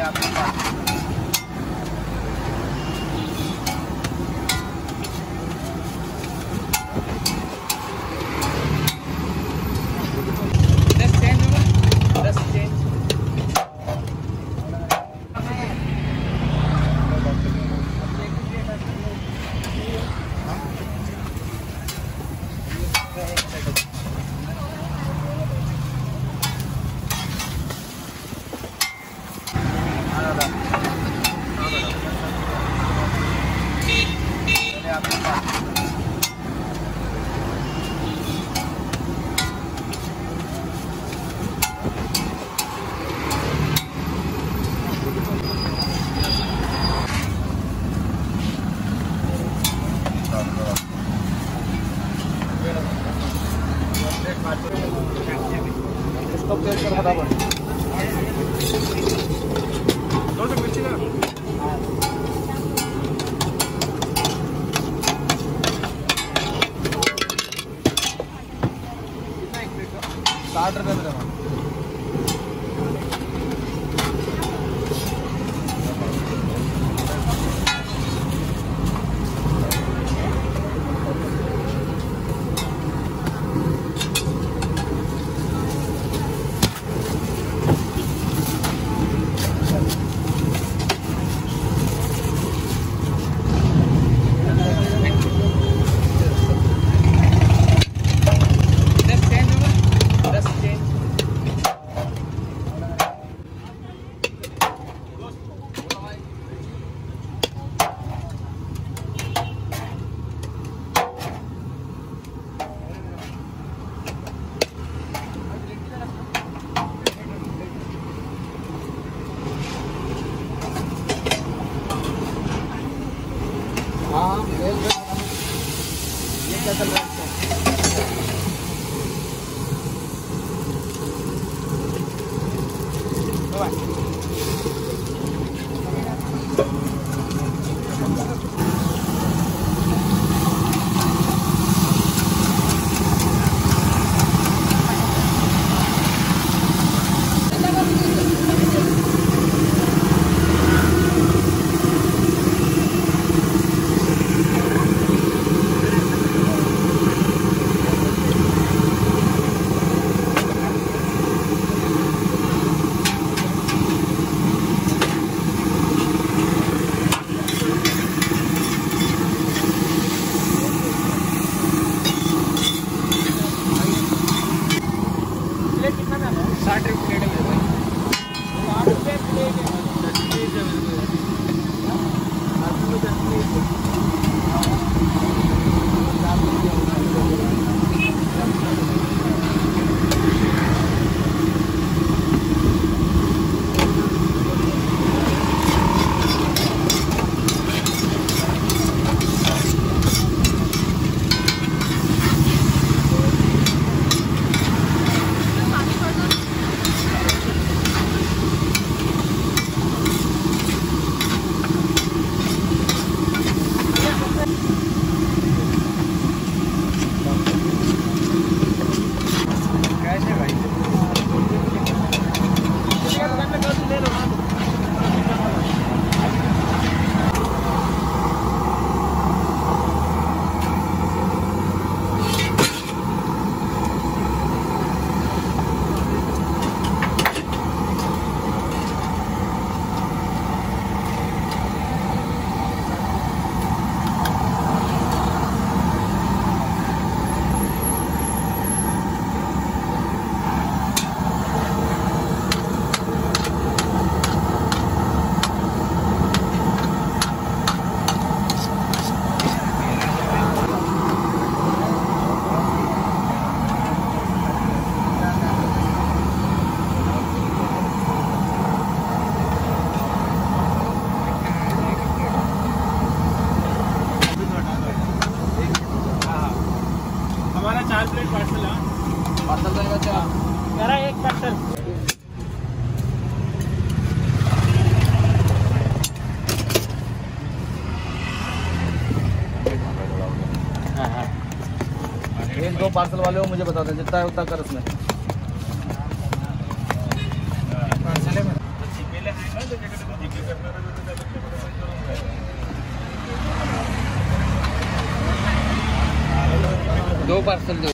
é a minha stop कर फटाफट साठ रुपये में Các bạn. मेरा एक पार्सल एक दो पार्सल वाले हो मुझे बता दें जितना है उतना कर उसमें है दो पार्सल दो.